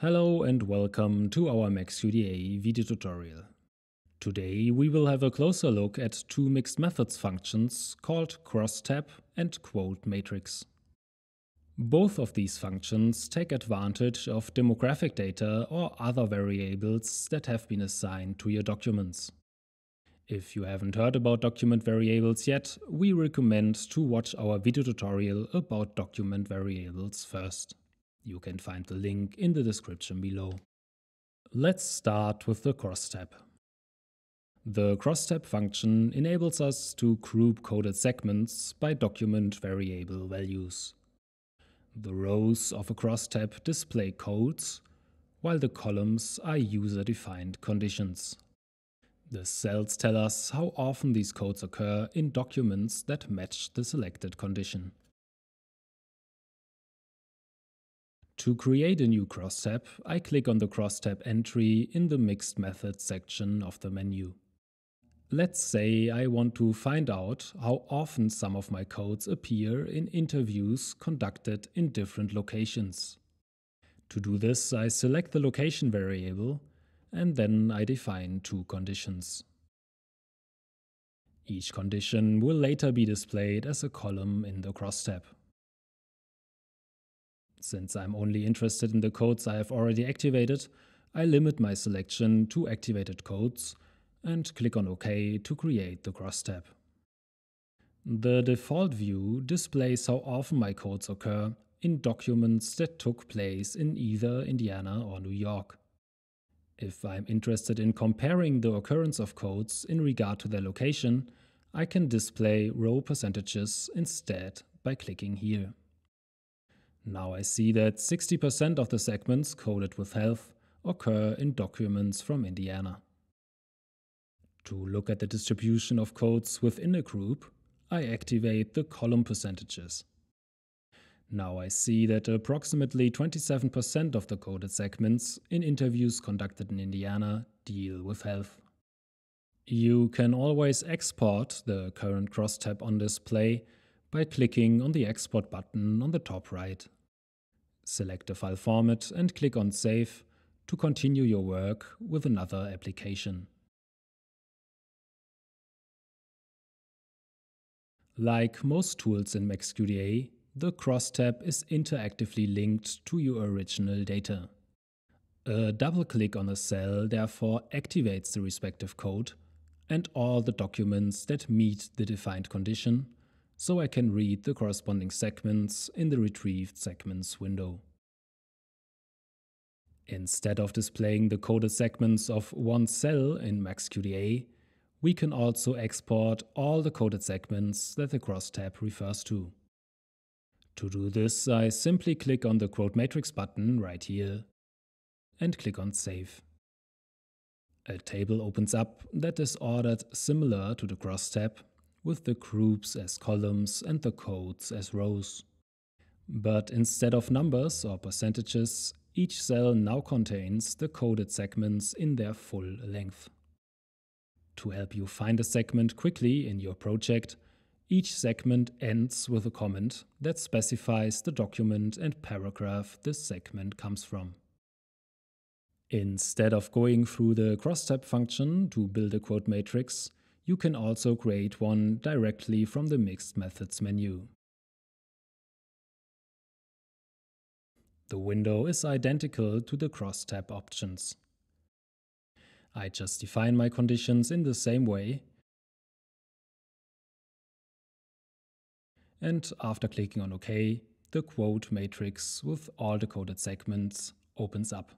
Hello and welcome to our MaxQDA video tutorial. Today we will have a closer look at two mixed methods functions called crosstab and quote matrix. Both of these functions take advantage of demographic data or other variables that have been assigned to your documents. If you haven't heard about document variables yet, we recommend to watch our video tutorial about document variables first. You can find the link in the description below. Let's start with the crosstab. The crosstab function enables us to group coded segments by document variable values. The rows of a crosstab display codes, while the columns are user-defined conditions. The cells tell us how often these codes occur in documents that match the selected condition. To create a new crosstab, I click on the crosstab entry in the Mixed Methods section of the menu. Let's say I want to find out how often some of my codes appear in interviews conducted in different locations. To do this, I select the location variable and then I define two conditions. Each condition will later be displayed as a column in the crosstab. Since I'm only interested in the codes I have already activated, I limit my selection to activated codes and click on OK to create the crosstab. The default view displays how often my codes occur in documents that took place in either Indiana or New York. If I'm interested in comparing the occurrence of codes in regard to their location, I can display row percentages instead by clicking here. Now I see that 60% of the segments coded with health occur in documents from Indiana. To look at the distribution of codes within a group, I activate the column percentages. Now I see that approximately 27% of the coded segments in interviews conducted in Indiana deal with health. You can always export the current crosstab on display by clicking on the Export button on the top right. Select the file format and click on Save to continue your work with another application. Like most tools in MaxQDA, the crosstab is interactively linked to your original data. A double click on a cell therefore activates the respective code and all the documents that meet the defined condition so I can read the corresponding segments in the retrieved segments window. Instead of displaying the coded segments of one cell in MaxQDA, we can also export all the coded segments that the crosstab refers to. To do this, I simply click on the Quote Matrix button right here and click on Save. A table opens up that is ordered similar to the crosstab with the groups as columns and the codes as rows. But instead of numbers or percentages, each cell now contains the coded segments in their full length. To help you find a segment quickly in your project, each segment ends with a comment that specifies the document and paragraph the segment comes from. Instead of going through the crosstab function to build a quote matrix, you can also create one directly from the Mixed Methods menu. The window is identical to the crosstab options. I just define my conditions in the same way. And after clicking on OK, the quote matrix with all the coded segments opens up.